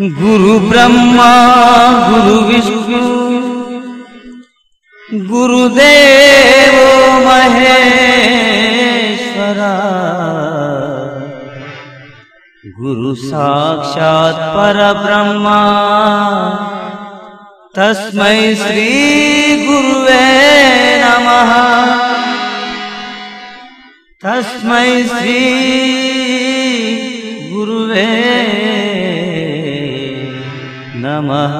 गुरु ब्रह्मा गुरुब्रह्मा गुरुविश्व गुरुदेवो गुरु साक्षात् परब्रह्मा तस्मै श्री गुर्वे नमः। तस्मै श्री गुरुवे ಶ್ರೀ ಗುರುವೇ ನಮಃ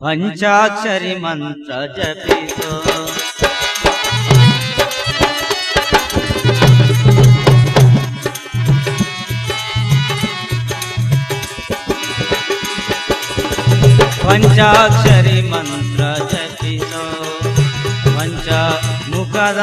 ಪಂಚಾಕ್ಷರಿ ಮಂತ್ರ ಜಪಿಸೋ ಪಂಚಾಕ್ಷರಿ ಮಂತ್ರ ಜಪಿಸೋ ಪಂಚ ಮುಖದ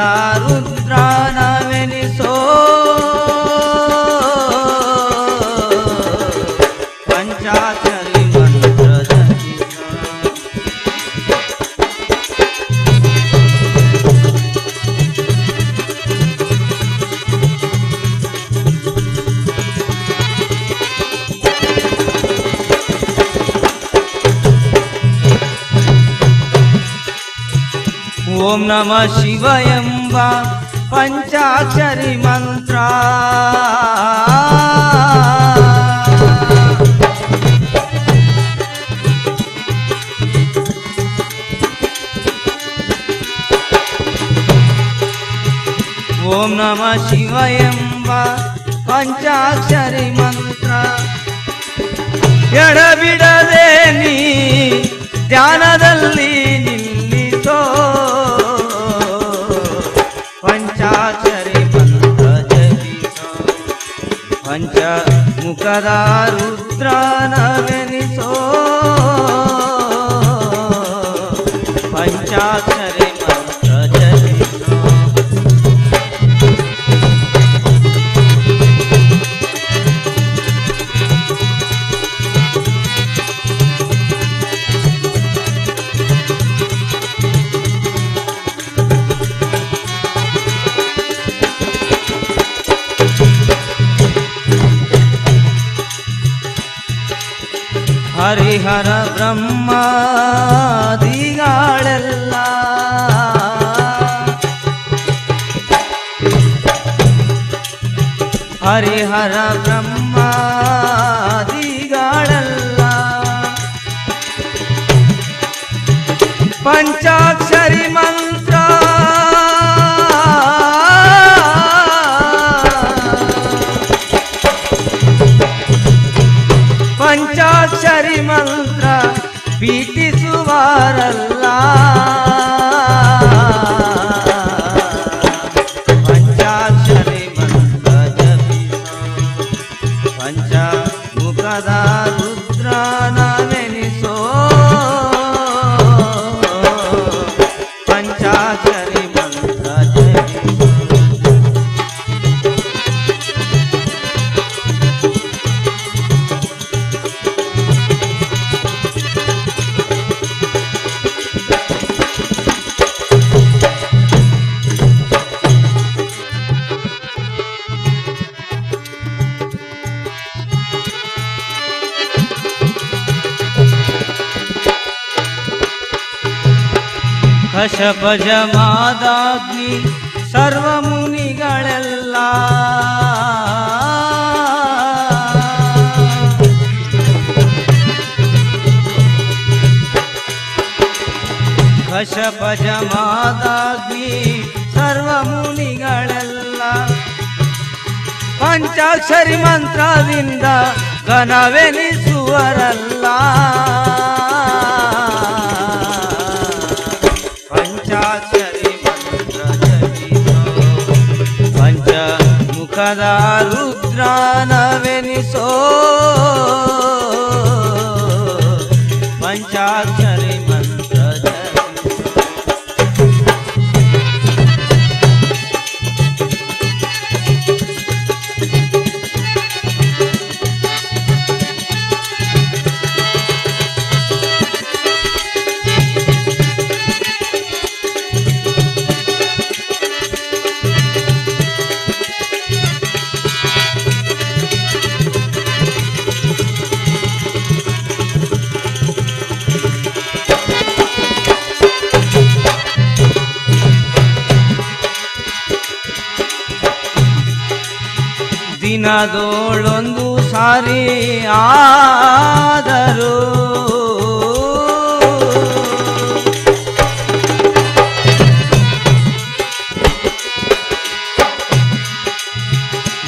ಓಂ ನಮ ಶಿವ ಎಂಬ ಪಂಚಾಕ್ಷರಿ ಮಂತ್ರ. ಓಂ ನಮ ಶಿವ ಎಂಬ ಪಂಚಾಕ್ಷರಿ ಮಂತ್ರ. ಎಡಬಿಡದೆ ನೀ ಧ್ಯಾನದಲ್ಲಿ ನಿಲ್ಲಿಸೋ ಮುಖದ ರುದ್ರನವೆನಿಸೋ ಪಂಚಾಕ್ಷರಿ ಹರಿಹರ ಬ್ರಹ್ಮಾದಿಗಳೆಲ್ಲ ಹರಿಹರ ಬ್ರಹ್ಮಾದಿಗಳೆಲ್ಲ யாரல்லா ಕಶಪ ಜಮಾದಾಗ್ನಿ ಸರ್ವ ಮುನಿಗಳೆಲ್ಲ. ಕಶಪ ಜಮಾದಾಗ್ನಿ ಸರ್ವ ಮುನಿಗಳೆಲ್ಲ. ಪಂಚಾಕ್ಷರಿ ಮಂತ್ರದಿಂದ ಘನವೆನಿಸುವರಲ್ಲ. ಮುಖದ ರುದ್ರನವೆನಿಸೋ ದಿನದೋಳೊಂದು ಸಾರಿ ಆದರೂ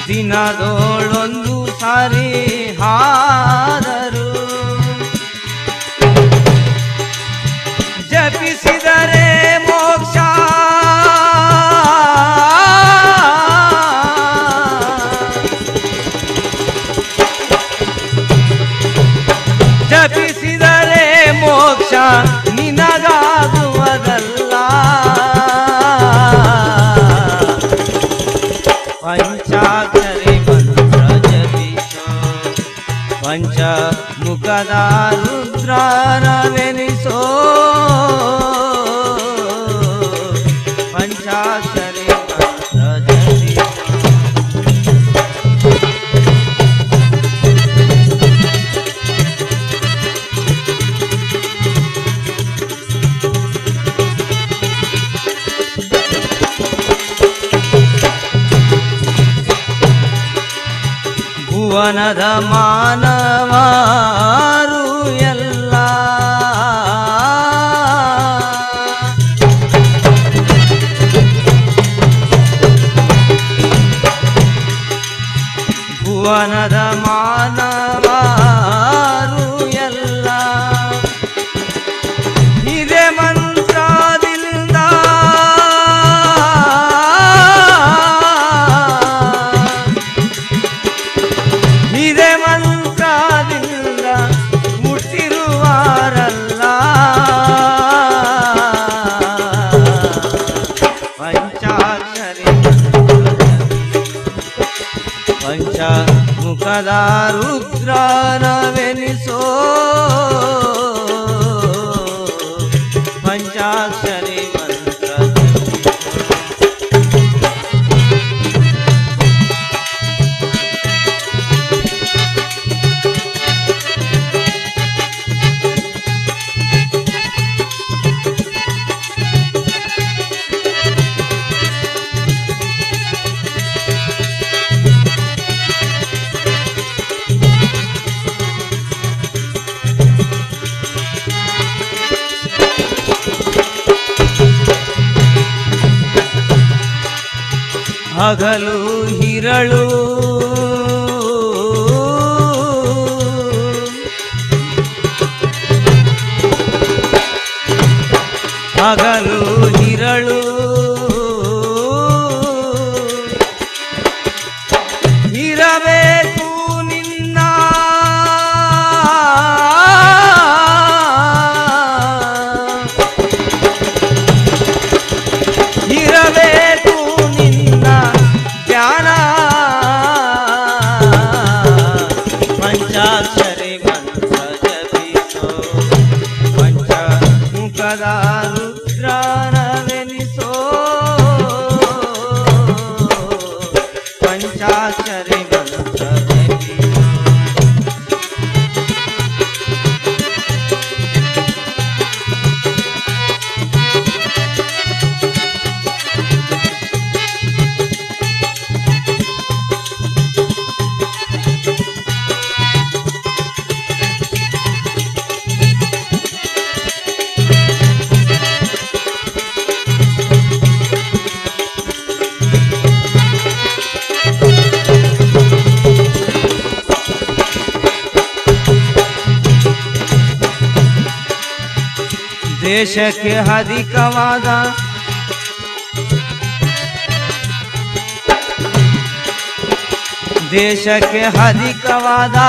ದಿನದೋಳೊಂದು ಭುವನದ ಮಾನವಾರು मुखदा रुद्रा न वेनि ಹಗಲು ಹಿರಳು. ಹಗಲು ದೇಶಕ್ಕೆ ಅಧಿಕವಾದ ದೇಶಕ್ಕೆ ಅಧಿಕವಾದ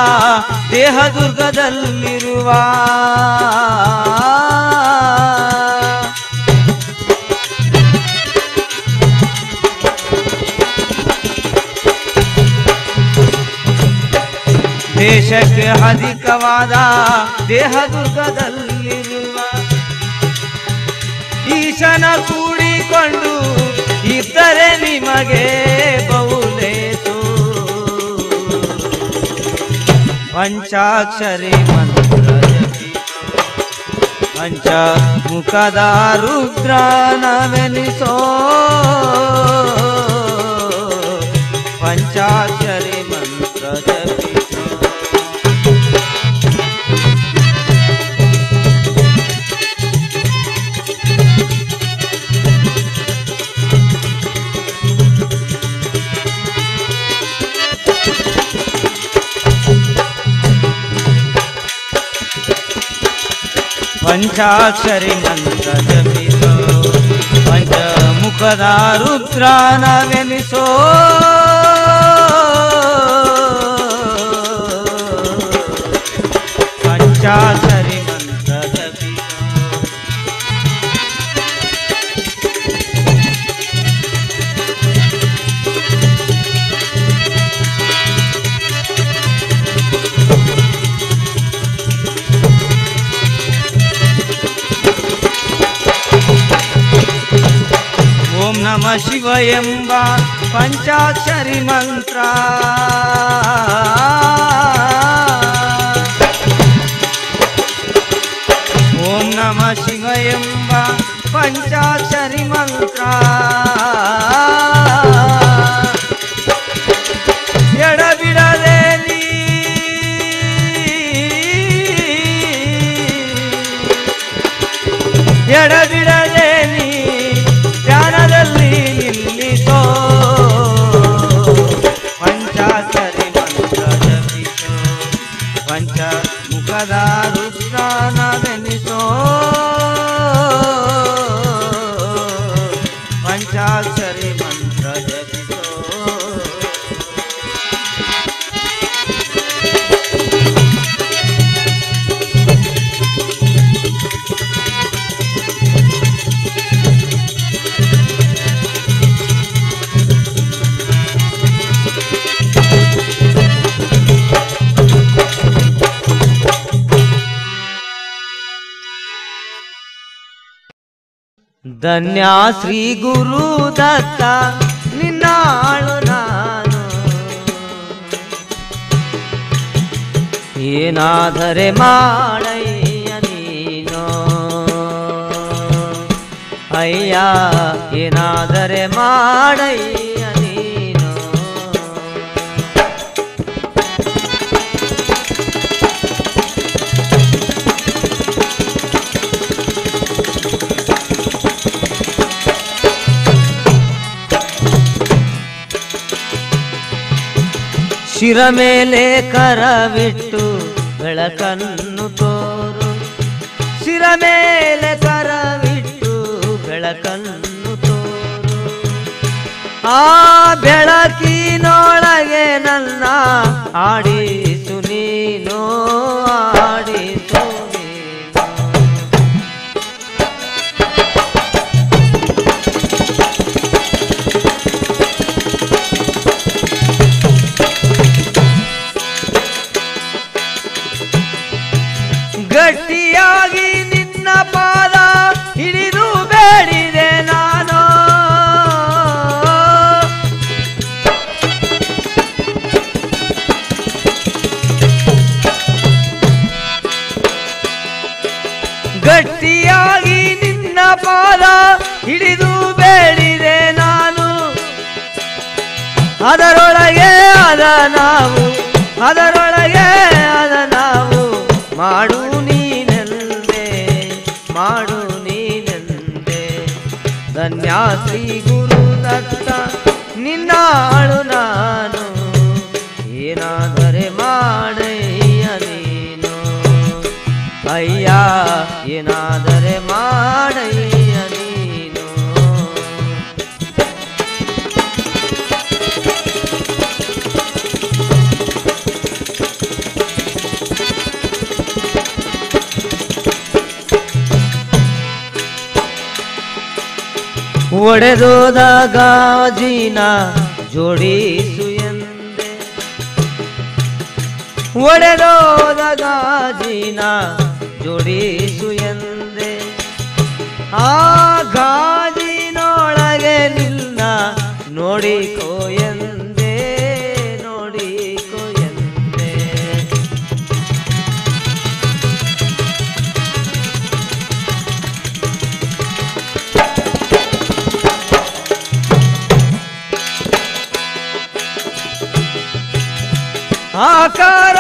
ದೇಹದುರ್ಗದಲ್ಲಿರುವ ದೇಶಕ್ಕೆ ಅಧಿಕವಾದ ದೇಹದುರ್ಗದಲ್ಲಿರುವ ಈಶನ ಕೂಡಿಕೊಂಡು ಇದ್ದರೆ ನಿಮಗೆ ಬಹುಲೇತು ಪಂಚಾಕ್ಷರಿ ಮಂತ್ರ. ಪಂಚ ಮುಖದ ರುದ್ರನವೆನಿಸೋ ಪಂಚಾಕ್ಷರಿ ಮಂತ್ರ ಜಪಿಸೋ ಪಂಚಮುಖದ ರುದ್ರನವೆನಿಸೋ ಎಂಬ ಪಂಚಾಕ್ಷರಿ ಮಂತ್ರ ಧನ್ಯ ಶ್ರೀ ಗುರು ದತ್ತ ನಿನ್ನಾಳು ನಾನು. ಏನಾದರೆ ಮಾಡಯ್ಯ ನೀನು? ಅಯ್ಯ ಏನಾದರೆ ಮಾಡಯ್ಯ ಶಿರ ಮೇಲೆ ಕರವಿಟ್ಟು ಬೆಳಕನ್ನು ತೋರು. ಶಿರ ಮೇಲೆ ಕರವಿಟ್ಟು ಬೆಳಕನ್ನು ತೋರು. ಆ ಬೆಳಕಿನೊಳಗೆ ನನ್ನ ಆಡಿಸು ನೀನು ಆಡಿಸು ಪಾದ ಹಿಡಿದು ಬೇಡಿದೆ ನಾನು. ಅದರೊಳಗೆ ಅದ ನಾವು, ಅದರೊಳಗೆ ಅದ ನಾವು. ಮಾಡು ನೀನೆಂದೆ ಮಾಡು ನೀನೆಂದೆ. ಧನ್ಯಾಸಿ ಗುರು ದತ್ತ ನಿನ್ನಾಳು ನಾನು. ಏನಾದರೆ ಮಾಡಯ್ಯ ನೀನು. ಅಯ್ಯ, ಏನಾದರೆ ಮಾಡಯ್ಯ ಒಡೆದೋದ ಗಾಜಿನ ಜೋಡಿಸು ಎಂದೆ. ಒಡೆದೋದ ಗಾಜಿನ ಜೋಡಿಸು ಎಂದೆ. ಆ ಗಾಜಿನೊಳಗೆ ನಿನ್ನ ನೋಡಿಕೋ ಆಕಾರ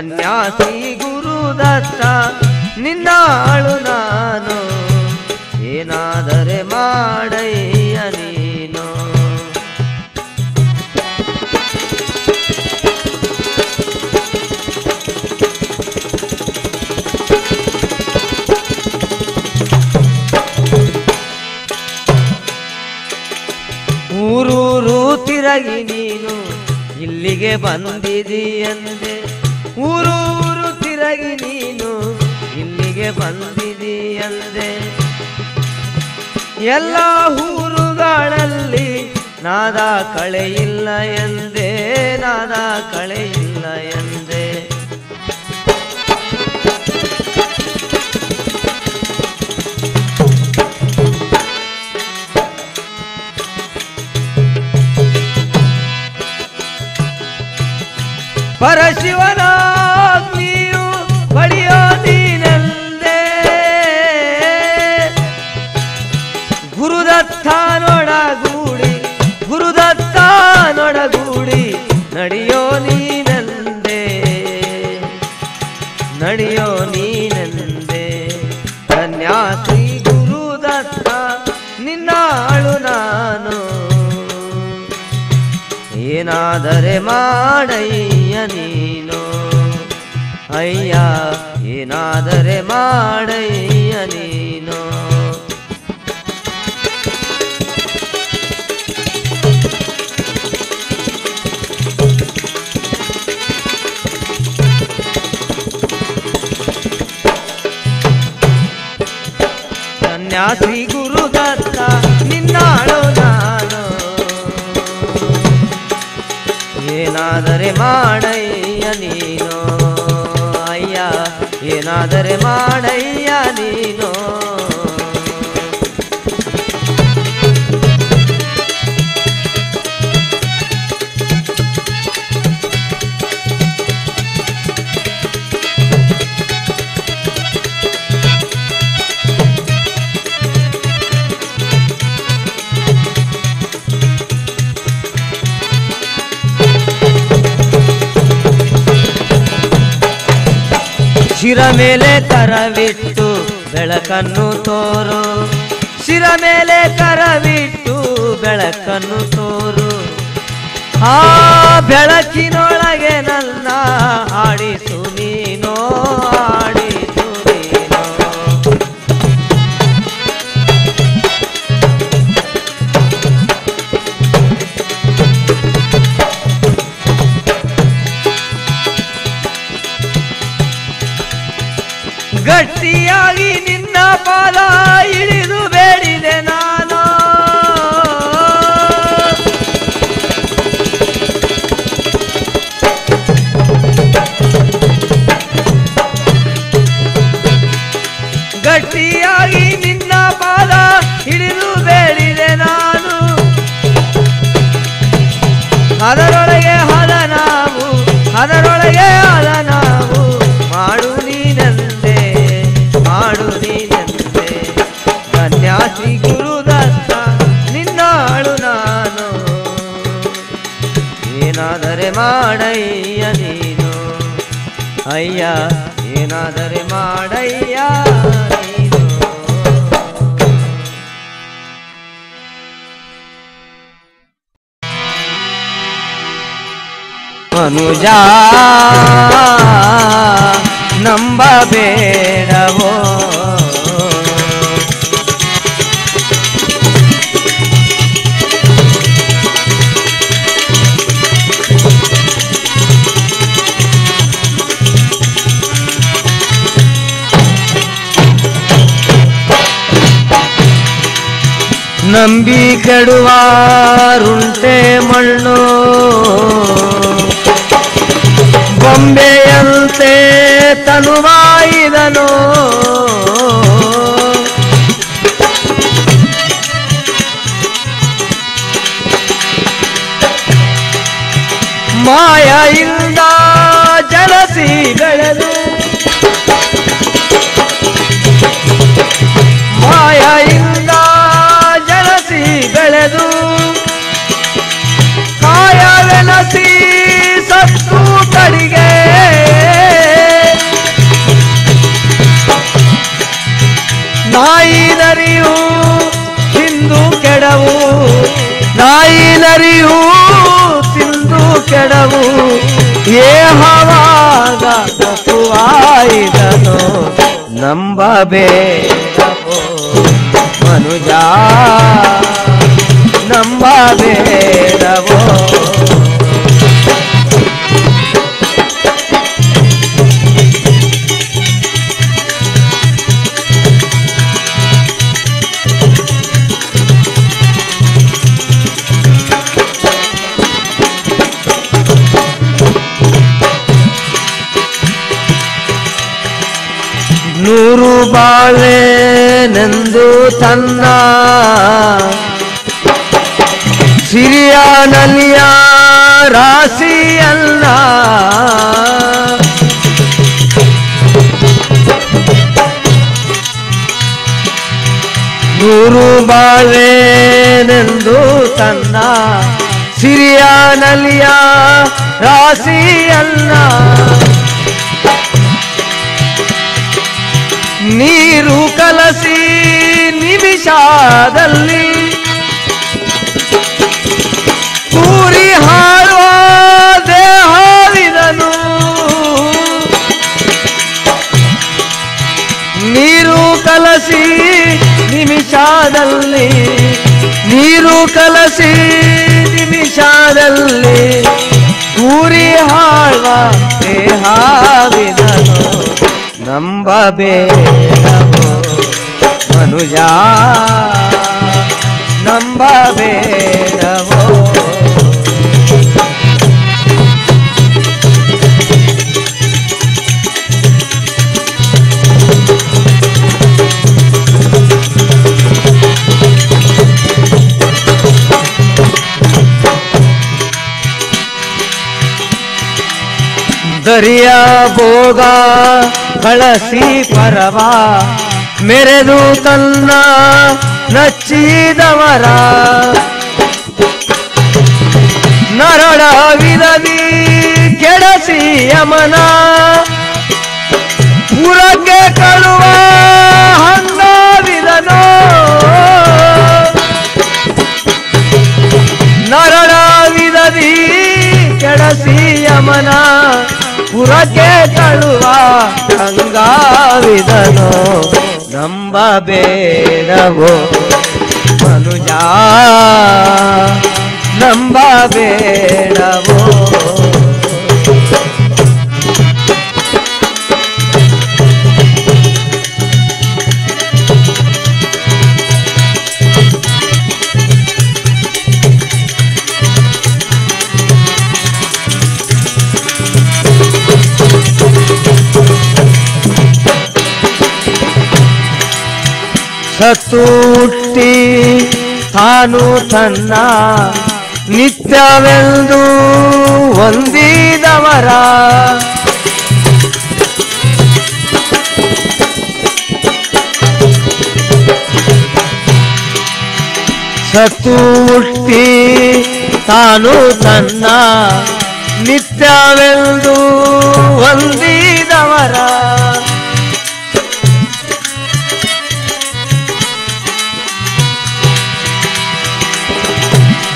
ಸನ್ಯಾಸಿ ಗುರುದತ್ತ ನಿನ್ನಾಳು ನಾನು. ಏನಾದರೆ ಮಾಡಯ್ಯ ನೀನು? ಊರೂರು ತಿರಗಿ ನೀನು ಇಲ್ಲಿಗೆ ಬಂದಿದೀಯಂದೆ ಊರು ಊರು ತಿರಗಿ ನೀನು ಇಲ್ಲಿಗೆ ಬಂದಿದೀಯಂದೆ ಎಲ್ಲ ಊರುಗಳಲ್ಲಿ ನಾದ ಕಳೆಯಿಲ್ಲ ಎಂದೇ, ನಾದ ಕಳೆಯಿಲ್ಲ ಎಂದೇ. ಪರಶಿವನ ಏನಾದರೆ ಮಾಡಯ್ಯ ನೀನು? ಅಯ್ಯ ಏನಾದರೆ ಮಾಡಯ್ಯ ನೀನು? ಸನ್ಯಾಸಿ ಗುರುದತ್ತ ನಿನ್ನಾಳು ಮಾಡಯ್ಯ ನೀನು ಅಯ್ಯ ಏನಾದರೆ ಮಾಡಯ್ಯ ಶಿರ ಮೇಲೆ ಕರವಿಟ್ಟು ಬೆಳಕನ್ನು ತೋರು. ಶಿರ ಮೇಲೆ ಕರವಿಟ್ಟು ಬೆಳಕನ್ನು ತೋರು. ಆ ಬೆಳಕಿನೊಳಗೆ ನನ್ನ ಆಡಿಸು ಮಾಡಯ್ಯ ನೀನು. ಅಯ್ಯ ಏನಾದರೆ ಮಾಡಯ್ಯ ನೀನು. ನಂಬಬೇಡವೋ. ನಂಬಿ ಕೆಡುವಾರುಂಟೆ ಮಣ್ಣು. ಬೊಂಬೆಯಂತೆ ತನುವಾಯಿದನು ಮಾಯೆಯಿಂದ ಜಲಸಿ ಬೆಳೆದು ಬೆಳೆದು ಕಾಯವೆನಸಿ ಸತ್ತು ಕಡಿಗೆ ನಾಯಿ ನರಿಯು, ತಿಂದು ಕೆಡವು. ನಾಯಿ ನರಿಯು, ತಿಂದು ಕೆಡವು. ಏಹವಾಗ ತಪ್ಪುವಾಯಿದನು ನಂಬಬೇಡವೋ ಮನುಜ. பிரம்மாவே நமோ ನೂರು ಬಾಳೆ ನಂದು ತನ್ನ ನಲಿಯ ರಾಶಿಯಲ್ಲ. ನೂರು ಬಾಳೆನೆಂದು ತನ್ನ ಸಿರಿಯ ನಲಿಯ ರಾಶಿಯಲ್ಲ. ನೀರು ಕಲಸಿ ನಿಮಿಷದಲ್ಲಿ ಕೂರಿ ಹಾರುವ ದೇಹವಿದನು ನೀರು ಕಲಸಿ ನಿಮಿಷದಲ್ಲಿ, ನೀರು ಕಲಸಿ ನಿಮಿಷದಲ್ಲಿ ಪೂರಿ ಹಾಳುವ ದೇಹವಿದನು ನಂಬಬೇಡವೋ ಮನುಜ, ನಂಬಬೇಡವೋ ದರಿಯ ಭೋಗ ಕಳಸಿ ಪರವ ಮೆರೆದು ತನ್ನ ನಚ್ಚಿದವರ. ನರಳ ವಿರದಿ ಕೆಡಸಿ ಯಮನ ಪುರಕ್ಕೆ ತಳುವ ಗಂಗಾವಿದನು ನಂಬಬೇಡವೋ ಮನುಜ? ನಂಬಬೇಡವೋ ಸತ್ತು ಹುಟ್ಟಿ ತಾನು ತನ್ನ ನಿತ್ಯವೆಂದು ಹೊಂದಿದವರ. ಸತ್ತು ಹುಟ್ಟಿ ತಾನು ತನ್ನ ನಿತ್ಯವೆಂದು ಹೊಂದಿದವರ.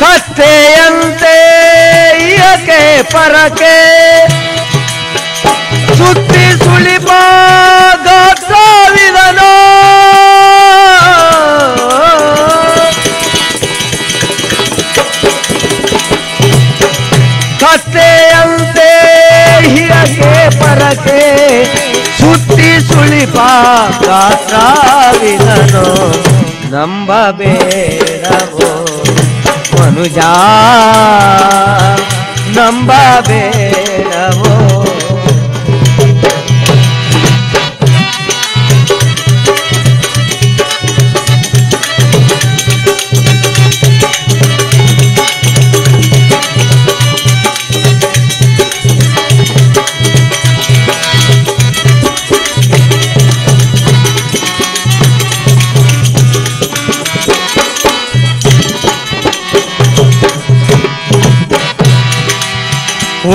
ಕತ್ತೆಯಂತೆ ಇಯಕೆ ಪರಕೆ. ಸುತ್ತಿ ಸುಳಿಪ ಗಾತ್ರವಿದನೋ ಕತ್ತೆಯಂತೆ ಹಿರಕೆ ಪರಕೆ. ಸುತ್ತಿ ಸುಳಿಪ ಗಾತ್ರವಿದನೋ ನಂಬಬೇಡವೋ. ಮನುಜ ನಂಬಬೇಡವೋ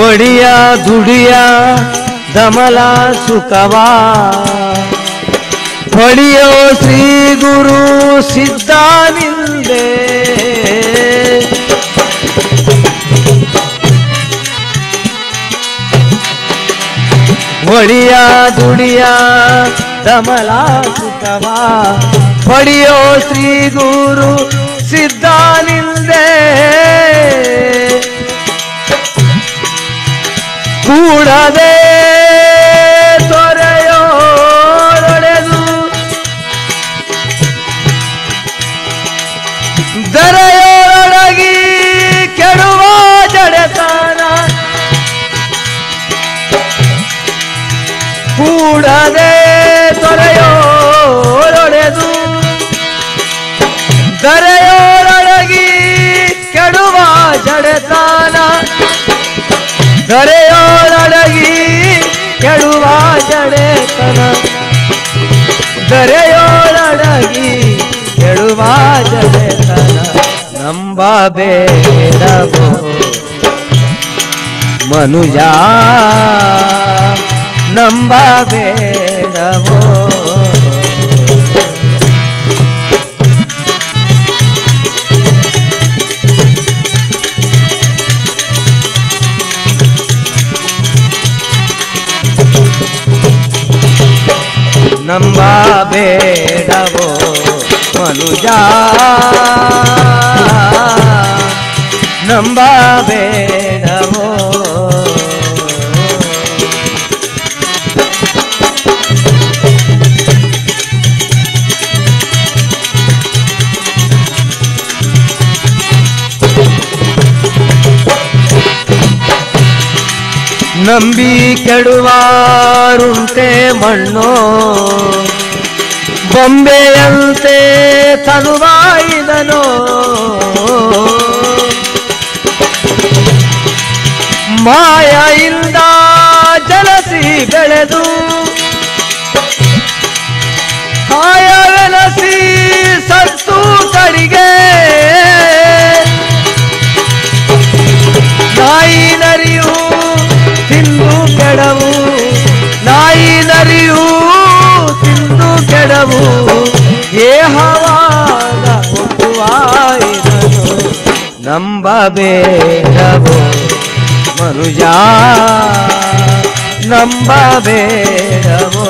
ಒಡಿಯ ದುಡಿಯ ದಮಲ ಸುಖವಾ. ಹೊಡಿಯೋ ಶ್ರೀ ಗುರು ಸಿದ್ಧಾನಿಂದೆ. ಒಡಿಯ ದುಡಿಯ ದಮಲ ಸುಖವಾ. ಪಡಿಯೋ ಶ್ರೀ ಗುರು ಸಿದ್ಧಾನಿಂದೆ. ಕೂಡದೆ ತೊರೆಯೋರೊಡೆದು. ದರೆಯೊಳಗಿ ಕೆಡುವ ಜಡೆತನ. ಕೂಡದೆ ತೊರೆಯೋರೊಡೆದು ದರೆಯೋಳಗಿ ಕೆಳುವ ಜಡೆತನ. ದರೆಯೋಳಗಿ ಕೆಳುವ ಜಡೆತನ. ನಂಬಬೇಡವೋ ಮನುಜ ನಂಬಬೇಡವೋ ನಂಬಬೇಡವೋ ಮನುಜ. ನಂಬಬೇಡವೋ ನಂಬಿ ಕೆಡುವಾರುಂತೆ ಮಣ್ಣು. ಬೊಂಬೆಯಂತೆ ತನುವಾಯಿದನು. ಮಾಯೆಯಿಂದ ಜಲಸಿ ಬೆಳೆದು ಕಾಯವೆಲಸಿ ಸತ್ತು ಕಡಿಗೆ ನಾಯಿ ನರಿಯು ಕೆಡವು ನಾಯಿ ನರಿಯೂ ತಿಂದು ಕೆಡವು. ಒಪ್ಪುವಾಯಿದನು ನಂಬಬೇಡವೋ. ಮನುಜ ನಂಬಬೇಡವೋ.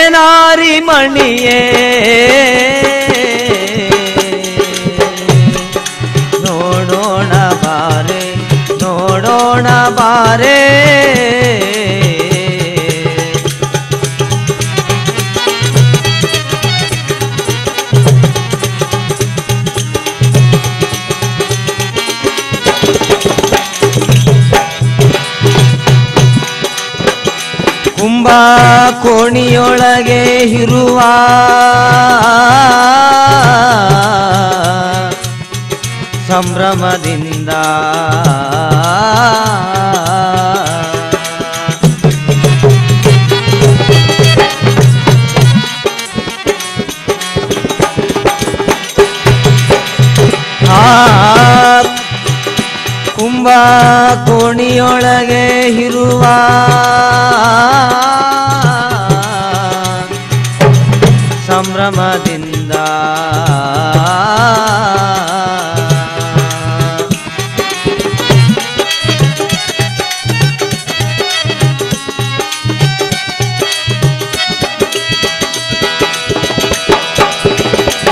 ಹೇನಾರಿ ಮಣಿಯೇ ನೋಡೋಣ ಬಾರೆ ನೋಡೋಣ ಬಾರೆ ಕುಂಭ ಕೋಣಿಯೊಳಗೆ ಇರುವ ಸಂಭ್ರಮದಿಂದ ಕುಂಭ ಕೋಣಿಯೊಳಗೆ ಇರುವ ಸಂಭ್ರಮದಿಂದ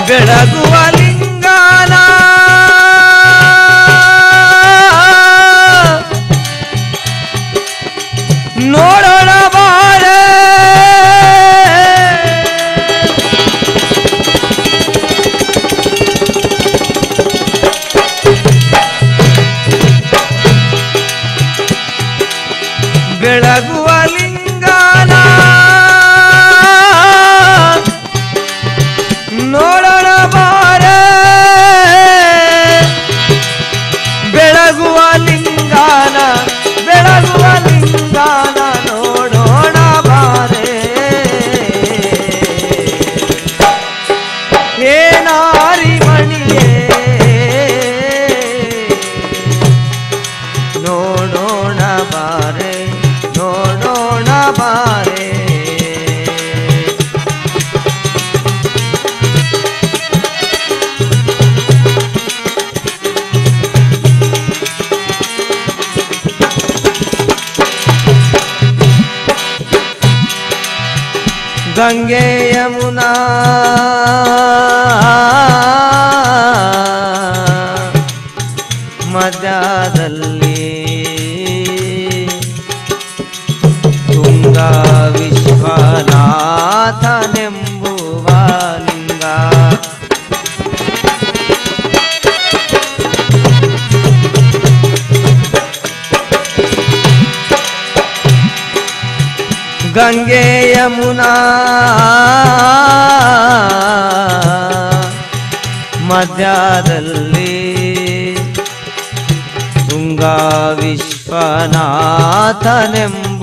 ಬೆಳಗುವ Changue नातनम्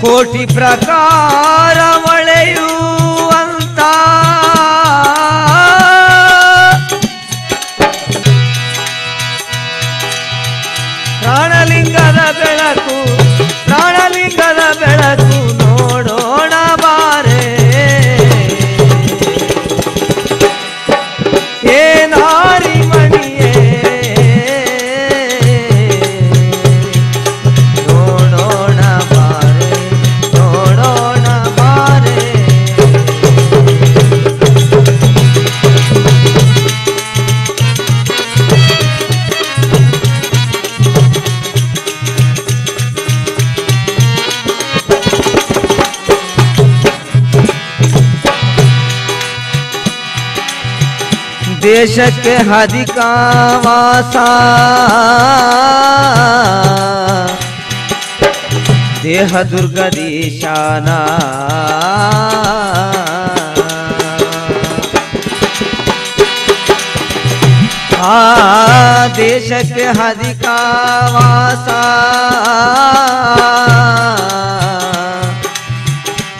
ಕೋಟಿ ಪ್ರಕಾರ ಮಳೆಯೂ देशक के का वासा। देह दुर्गदीशाना हा देशक के का वासा।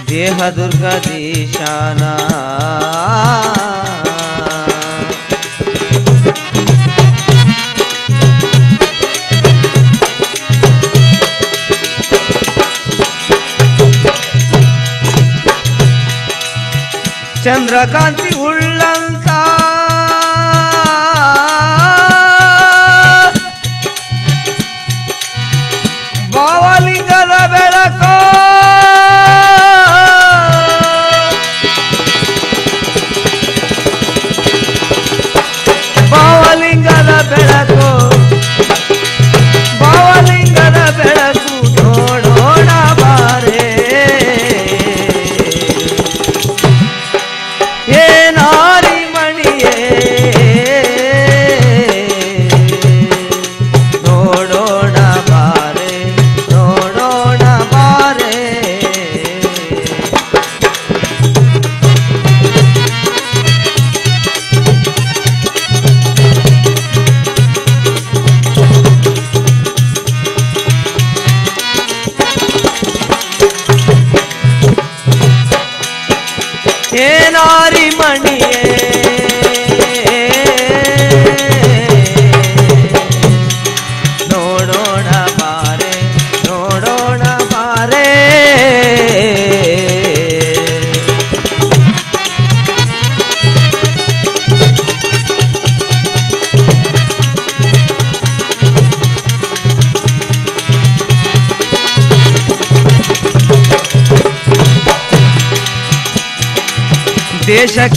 देह दुर्गदीशाना चंद्रकांति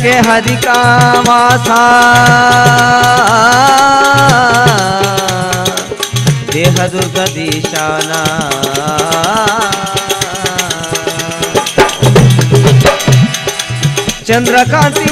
के हरि का माथा देह दुर्गदिशाना चंद्रकांति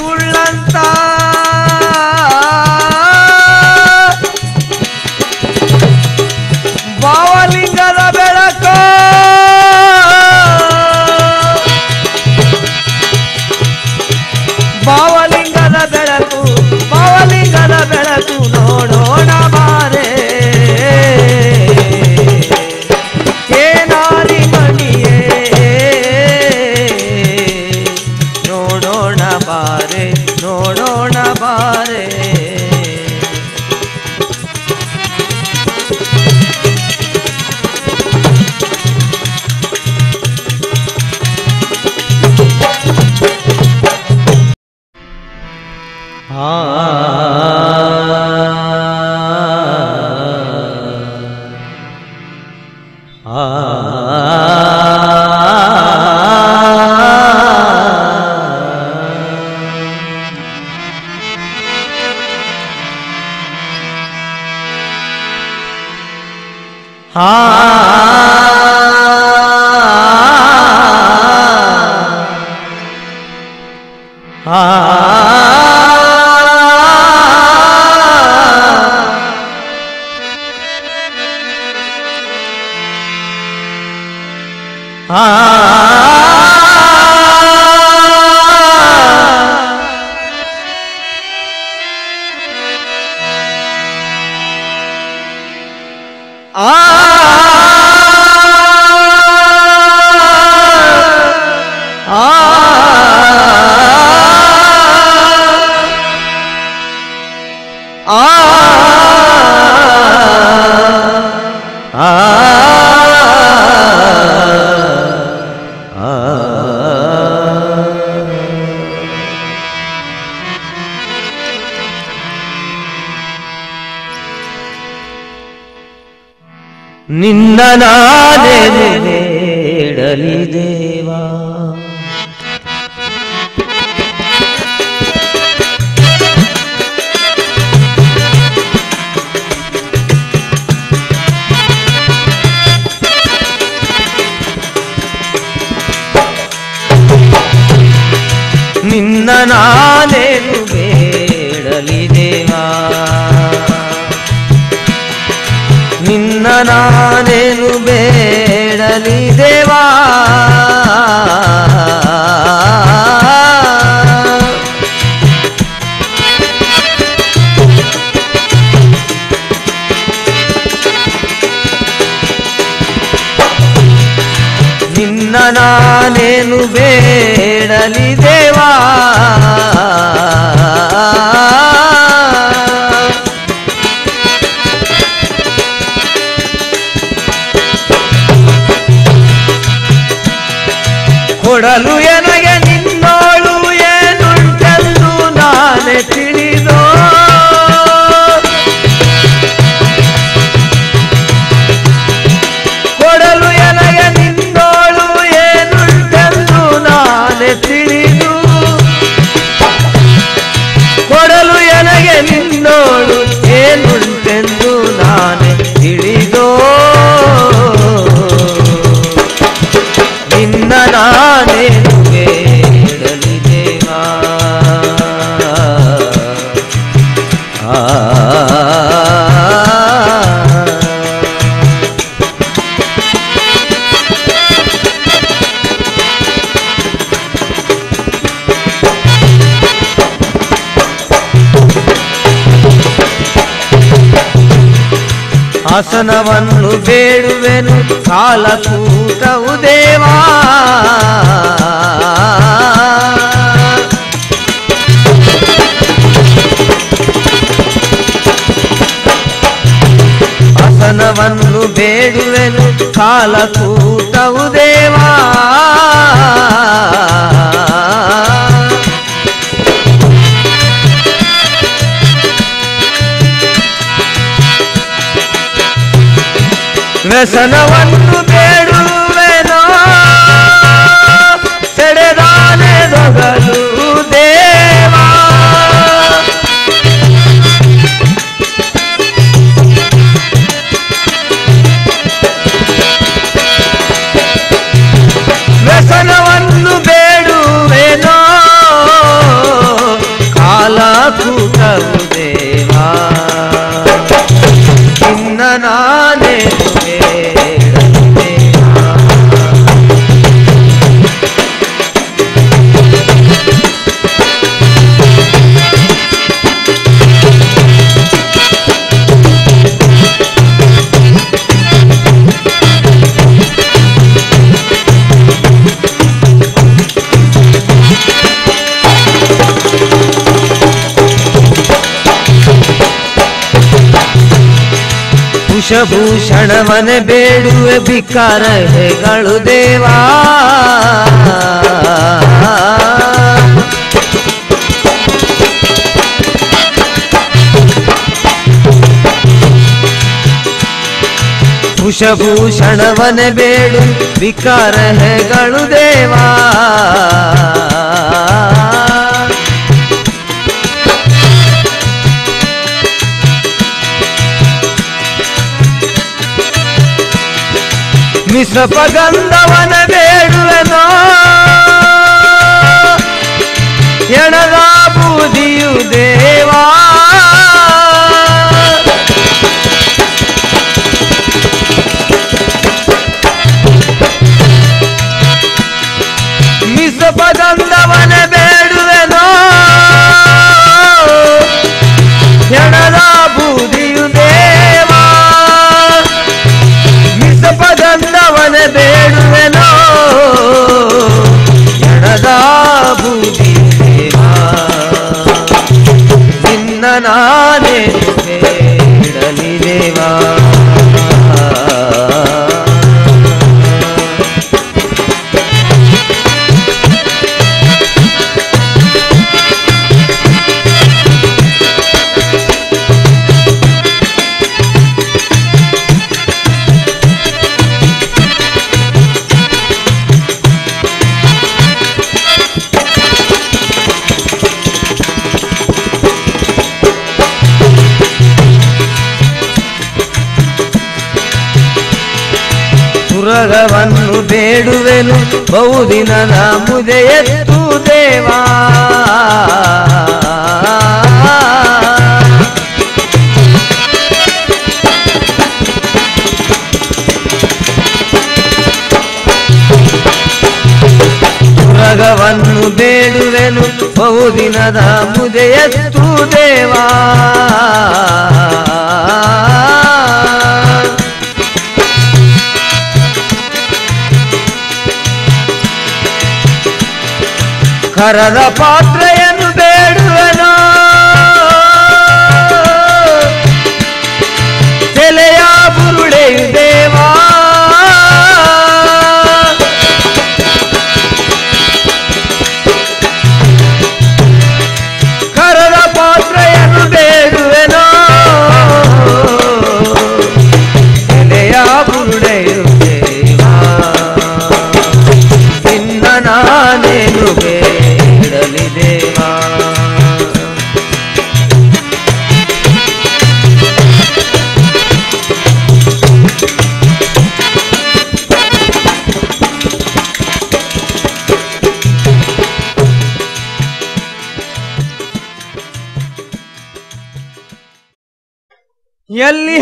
ನಿನ್ನ ನಾನೇ ಬೇಡಲಿ ದೇವಾ. ನಿನ್ನ ನಾನೇನು ನಿನ್ನ ನಾನೇನು ಬೇಡಲಿ ದೇವಾ ನಿನ್ನ ನಾನೇನು ಬೇಡಲಿ ದೇವಾ ಕೊಡಲು ಆಸನವನ್ನು ಬೇಡುವೆನು ಕಾಲಕೂಟವು ದೇವಾ ಆಸನವನ್ನು ಬೇಡುವೆನು ಕಾಲಕೂಟವು ದೇವಾ ವ್ಯಸನವನ್ನು ಬೇಡುವೆನೋ ಸೆಡೆದಾನೆ ದೊಗಲು ಕುಶಭೂಷಣವನೆ ಬೇಡುವೆ ಬಿಕಾರ ಹೆಗಳು ದೇವಾ ಕುಶಭೂಷಣವನೆ ಬೇಡು ವಿಕಾರ ಹೆಗಳು ದೇವಾ ಮಿಶ್ರ ಪಗಂಧವನ ಬೇಡುವೆನೋ? ಎಣದ ಬೂದಿಯು ದೇವಾ ನಿನ್ನ ನಾನೇ ಬೇಡಲಿ ದೇವಾ ಸುರಗವನ್ನು ಬೇಡುವೆನು ಬಹುದಿನದ ಮುದೆಯತ್ತು ದೇವಾ. ಸುರಗವನ್ನು ಬೇಡುವೆನು. ಬಹುದಿನದ ಮುದೆಯತ್ತು ದೇವಾ. பரத பாற்றையன்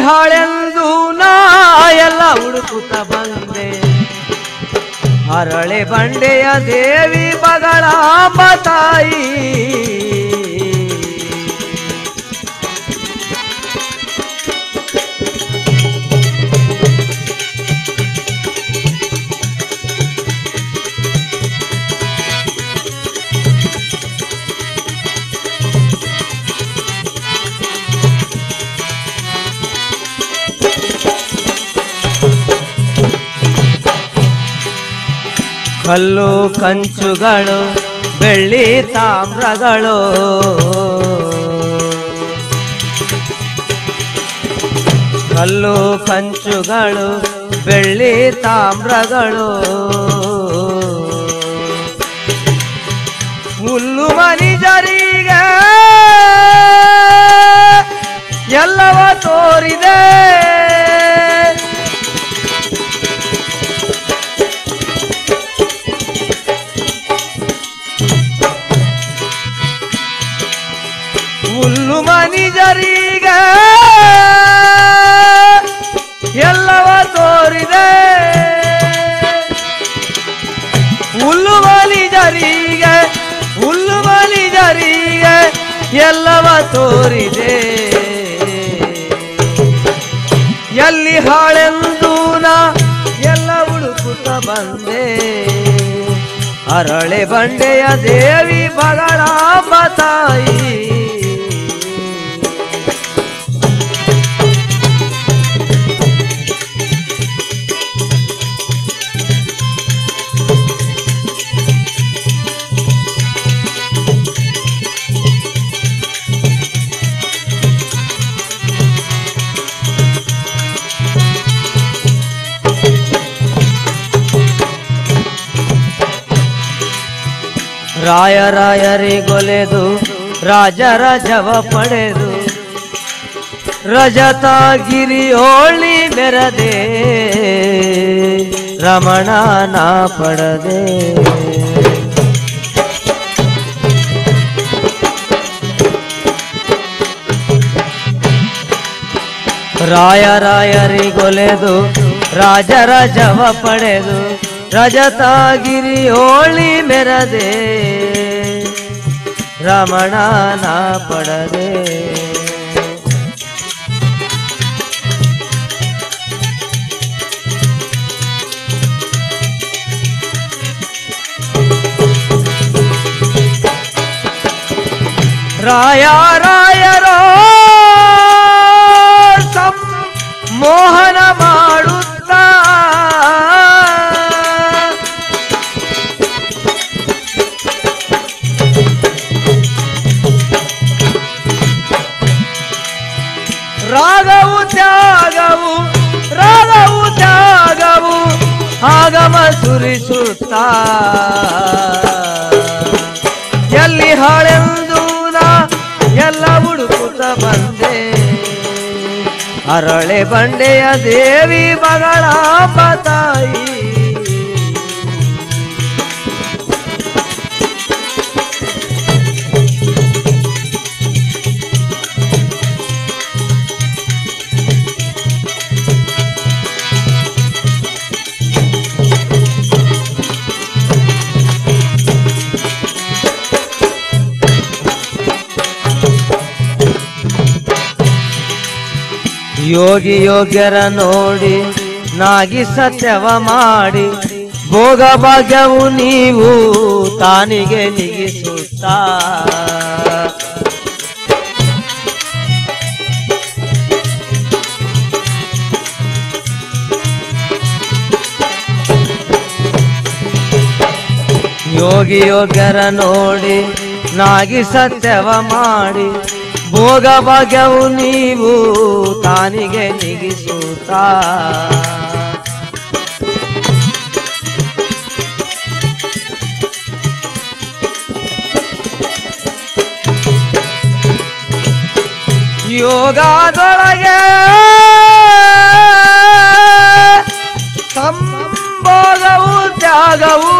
ಹಾಳೆಂದು ನಾ ಎಲ್ಲ ಹುಡುಕುತ್ತ ಬಂದೆ. ಅರಳೆ ಬಂಡೆಯ ದೇವಿ ಬಗಳ ತಾಯಿ. ಕಲ್ಲು ಕಂಚುಗಳು ಬೆಳ್ಳಿ ತಾಮ್ರಗಳು. ಕಲ್ಲು ಕಂಚುಗಳು ಬೆಳ್ಳಿ ತಾಮ್ರಗಳು. ಹುಲ್ಲು ಮನಿಜರಿಗೆ ಎಲ್ಲವ ತೋರಿದೆ. ಮನಿಜರಿಗೆ ಎಲ್ಲವ ತೋರಿದೆ. ಹುಲ್ಲು ಬಲಿಜರೀಗ ಹುಲ್ಲು ಬಲಿಜರೀಗ ಎಲ್ಲವ ತೋರಿದೆ. ಎಲ್ಲಿ ಹಾಳೆಂದು ನಾ ಎಲ್ಲ ಹುಡುಕುತ್ತ ಬಂದೆ. ಅರಳೆ ಬಂಡೆಯ ದೇವಿ ಬಗಳ ತಾಯಿ. ರಾಯ ರಾಯರಿಗೊಲೆದು ರಾಜರ ಜವ ಪಡೆದು. ರಜತಾಗಿರಿಯೋಳಿ ಮೆರದೆ ರಮಣನ ಪಡದೆ. ರಾಯ ರಾಯರಿಗೊಲೆದು ರಾಜರ ಜವ ಪಡೆದು ರಜತಾಗಿರಿಯೋಳಿ ಮೆರದೆ ರಮಣನ ಪಡದೆ ರಾಯ ರಾಯರೋ ಸಂ ಮೋಹನ ಎಲ್ಲಿ ಹಾಳೆಂದು ಎಲ್ಲ ಹುಡುಕುತ್ತ ಬಂದೆ. ಅರಳೆ ಬಂಡೆಯ ದೇವಿ ಮಗಳ ತಾಯಿ. ಯೋಗಿ ಯೋಗ್ಯರ ನೋಡಿ, ನಾಗಿ ಸತ್ಯವ ಮಾಡಿ. ಭೋಗ ಭಾಗ್ಯವು ನೀವು ತಾನಿಗೆ ನಿಗಿಸುತ್ತ. ಯೋಗಿ ಯೋಗ್ಯರ ನೋಡಿ, ನಾಗಿ ಸತ್ಯವ ಮಾಡಿ. ಭೋಗ ಭಾಗ್ಯವು ನೀವು ತಾನಿಗೆ ನಿಗಿಸುತ್ತಾ ಯೋಗದೊಳಗೆ ಸಂಭೋಗವು ತ್ಯಾಗವು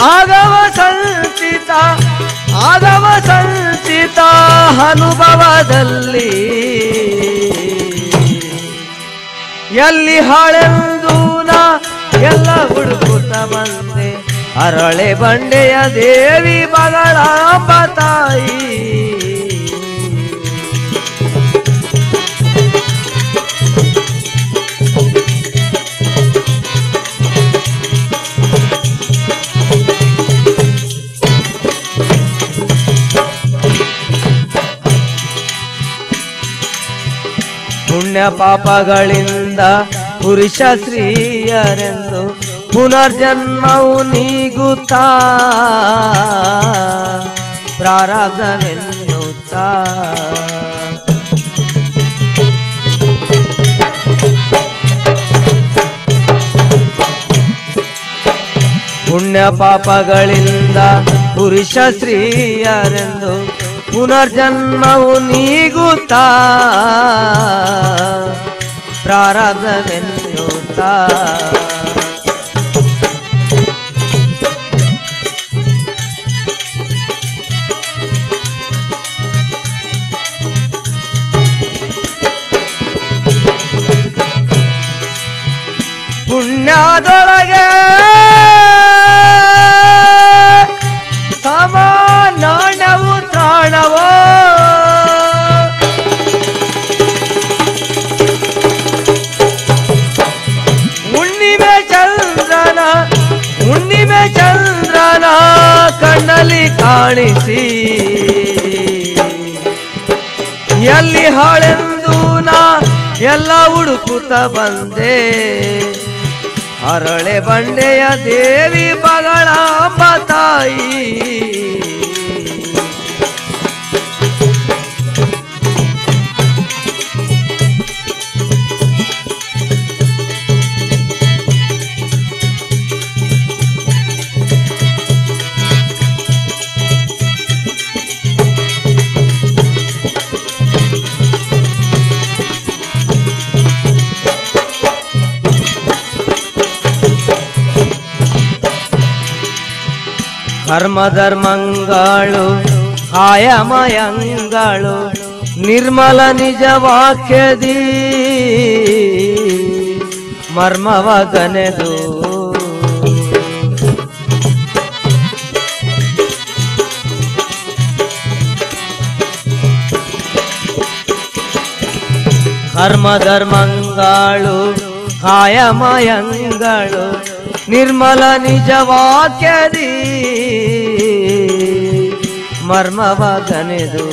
ಆಗವ ಸಂಚಿತ ಆಗವ ಸಂಚಿತ ಅನುಭವದಲ್ಲಿ. ಎಲ್ಲಿ ಹಾಳೆಂದು ನಾ, ಎಲ್ಲ ಹುಡುಕುತ್ತ ಬಂದೆ ಅರಳೆ ಬಂಡೆಯ ದೇವಿ ಮಗಳ ತಾಯಿ. ಪಾಪಗಳಿಂದ ಪುರುಷ ಸ್ತ್ರೀಯರೆಂದು ಪುನರ್ಜನ್ಮವು ನೀಗುತ್ತಾ. ಪ್ರಾರಬ್ಧವೆನ್ನುತ್ತಾ. ಪುಣ್ಯ ಪಾಪಗಳಿಂದ ಪುರುಷ ಸ್ತ್ರೀಯರೆಂದು ಪುನರ್ಜನ್ಮವು ನೀಗುತ್ತಾ ಪ್ರಾರಬ್ಧವೆನ್ನುತ್ತಾ ಪುಣ್ಯದೊಳಗೆ ಕಾಣಿಸಿ. ಎಲ್ಲಿ ಹಾಳೆಂದು ನಾ ಎಲ್ಲ ಹುಡುಕುತ್ತ ಬಂದೆ. ಅರಳೆ ಬಂಡೆಯ ದೇವಿ ಮಗಳ ತಾಯಿ ಕರ್ಮ ಧರ್ಮಂಗಳು ಕಾಯಮಯಂಗಳು ನಿರ್ಮಲ ನಿಜ ವಾಕ್ಯದಿ ಮರ್ಮವ ಧರ್ಮ ಕರ್ಮ ಧರ್ಮಂಗಳು ಕಾಯಮಯಂಗಳು ನಿರ್ಮಲ ನಿಜ ವಾಕ್ಯದಿ ಮರ್ಮವ ಗನೆದು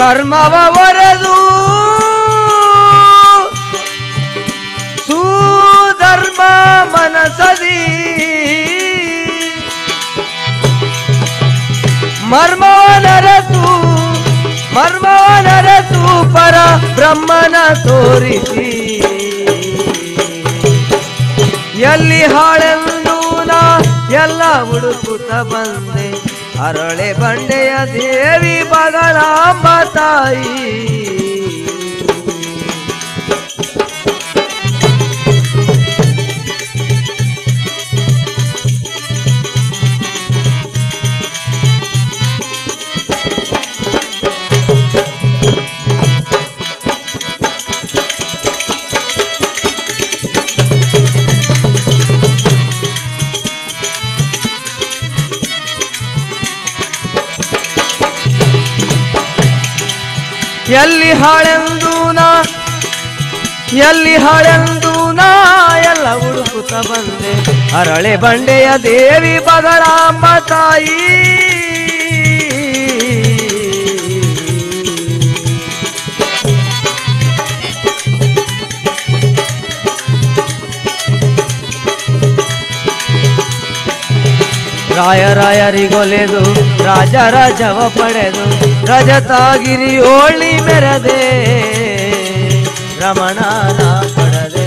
ಕರ್ಮವ ಒರೆದು ಸುಧರ್ಮ ಮನಸದಿ. ಮರ್ಮವನರತು ಮರ್ಮವನರತು ಪರ ಬ್ರಹ್ಮನ ತೋರಿಸಿ. ಎಲ್ಲಿ ಹಾಳೆಂದು ನಾ ಎಲ್ಲ ಹುಡುಕುತ್ತ ಬಂದೆ. ಅರಳೆ ಬಂಡೆಯ ದೇವಿ ಬಗಳಾಂಬ ತಾಯಿ ಎಲ್ಲಿ ಹಾಳೆಂದು ನಾ ಎಲ್ಲಿ ಹಾಳೆಂದು ನಾ ಎಲ್ಲ ಹುಡುಕುತ್ತ ಬಂದೆ. ಅರಳೆ ಬಂಡೆಯ ದೇವಿ ಬಗಳಾಂಬ ತಾಯಿ. ರಾಯರಿಗೊಲೆದು ರಾಜ ರಾಜವ ಪಡೆದು ರಜತಾಗಿರಿ ಓಳಿ ಮೆರದೆ ರಮಣನ ಪಡೆದೆ.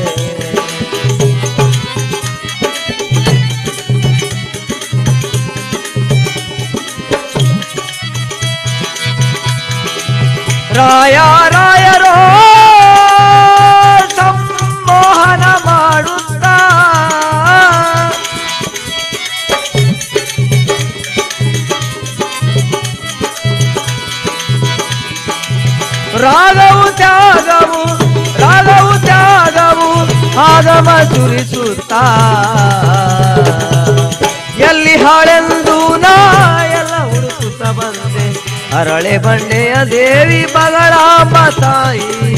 ರಾಯ ರಾಯರೋ ರಾಗವು ತ್ಯಾಗವು ರಾಗವು ತ್ಯಾಗವು ಆಗಮ ಸುರಿಸುತ್ತಾ. ಎಲ್ಲಿ ಹಾಳೆಂದು ನಾ ಎಲ್ಲ ಹುಡುಕುತ್ತ ಬಂದೆ. ಅರಳೆ ಬಂಡೆಯ ದೇವಿ ಬಗಳಾಂಬ ತಾಯಿ.